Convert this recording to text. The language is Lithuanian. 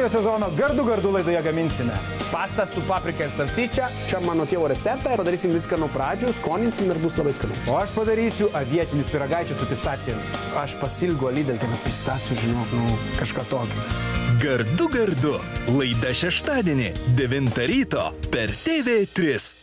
naujo sezono gardų gardų laidoje gaminsime pastą su paprika ir salsyčia, Čia mano tėvo receptą ir padarysim viską nuo pradžių, skoninsim ir bus labai skanu. o aš padarysiu avietinius piragaičius su pistacijomis. Aš pasilgo Lidl, ten tai pistacijų, žinok, nu, kažką tokio. Gardu gardu. Laida šeštadienį 9 ryto per TV3.